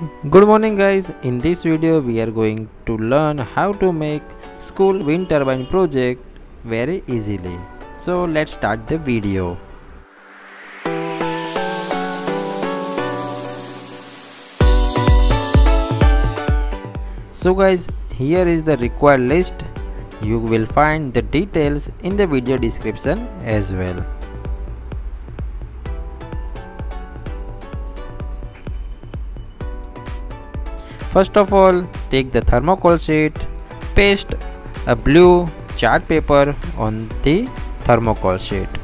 Good morning guys, in this video we are going to learn how to make school wind turbine project very easily. So let's start the video. So guys, here is the required list. You will find the details in the video description as well. First of all, take the thermocol sheet, paste a blue chart paper on the thermocol sheet.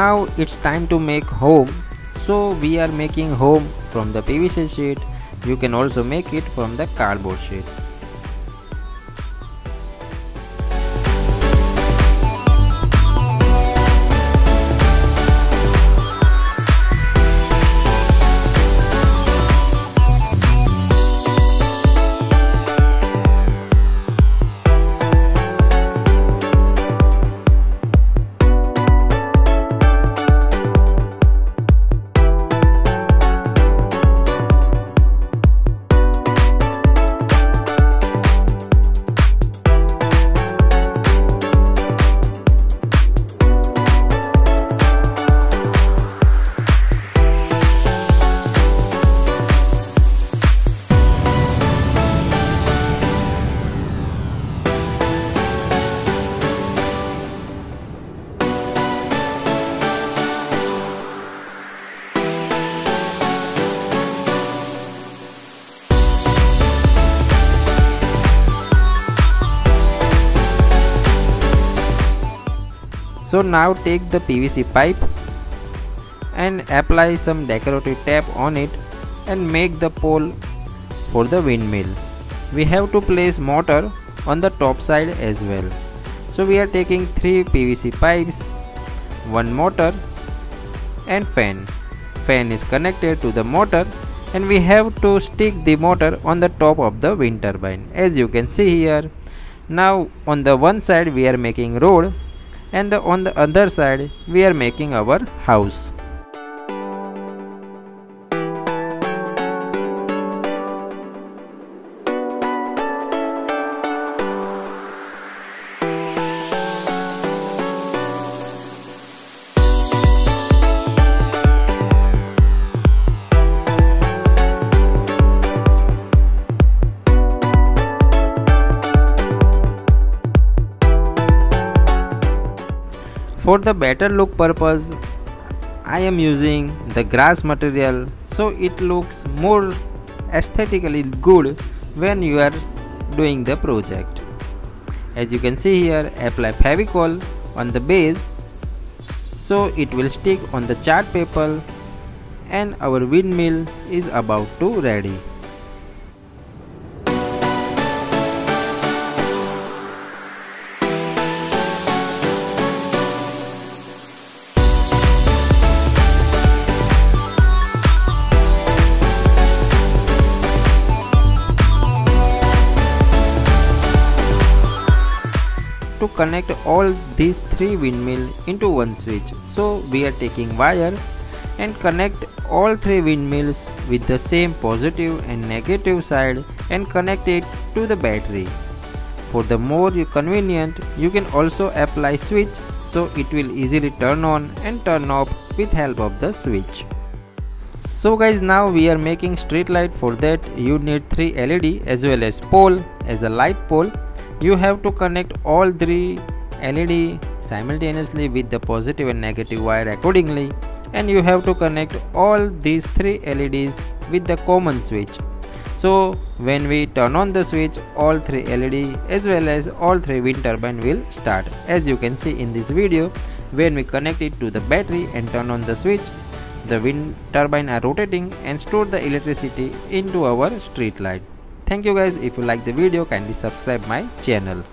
Now it's time to make home. So we are making home from the PVC sheet. You can also make it from the cardboard sheet So now take the PVC pipe and apply some decorative tape on it and make the pole for the windmill. We have to place motor on the top side as well. So we are taking 3 PVC pipes, one motor and fan. Fan is connected to the motor and we have to stick the motor on the top of the wind turbine as you can see here. Now on the one side we are making road and on the other side we are making our house. For the better look purpose, I am using the grass material so it looks more aesthetically good when you are doing the project. As you can see here, apply Fevicol on the base so it will stick on the chart paper and our windmill is about to ready. To connect all these three windmill into one switch. So we are taking wire and connect all three windmills with the same positive and negative side and connect it to the battery. For the more convenient, you can also apply switch so it will easily turn on and turn off with help of the switch. So guys now we are making street light for that you need 3 LED as well as pole as a light pole you have to connect all three LED simultaneously with the positive and negative wire accordingly and you have to connect all these three LEDs with the common switch. So when we turn on the switch all three LED as well as all three wind turbine will start as you can see in this video when we connect it to the battery and turn on the switch the wind turbine are rotating and store the electricity into our street light thank you guys. If you like the video kindly subscribe my channel